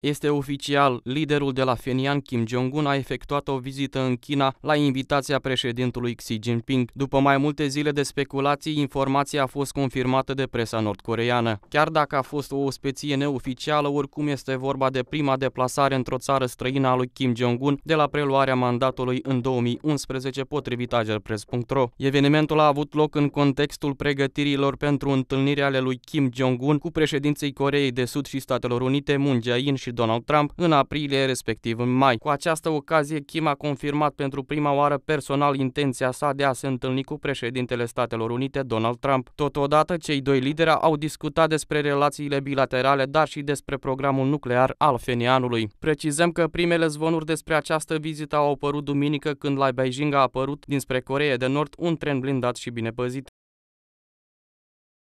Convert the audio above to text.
Este oficial, liderul de la Fenian Kim Jong-un a efectuat o vizită în China la invitația președintelui Xi Jinping. După mai multe zile de speculații, informația a fost confirmată de presa nordcoreană. Chiar dacă a fost o specie neoficială, oricum este vorba de prima deplasare într-o țară străină a lui Kim Jong-un de la preluarea mandatului în 2011, potrivit agerpress.ro. Evenimentul a avut loc în contextul pregătirilor pentru întâlnirea ale lui Kim Jong-un cu președinții Coreei de Sud și Statelor Unite, Moon Jae-in și și Donald Trump în aprilie, respectiv în mai. Cu această ocazie, Kim a confirmat pentru prima oară personal intenția sa de a se întâlni cu președintele Statelor Unite, Donald Trump. Totodată, cei doi lideri au discutat despre relațiile bilaterale, dar și despre programul nuclear al Fenianului. Precizăm că primele zvonuri despre această vizită au apărut duminică când la Beijing a apărut dinspre Coreea de Nord un tren blindat și bine păzit.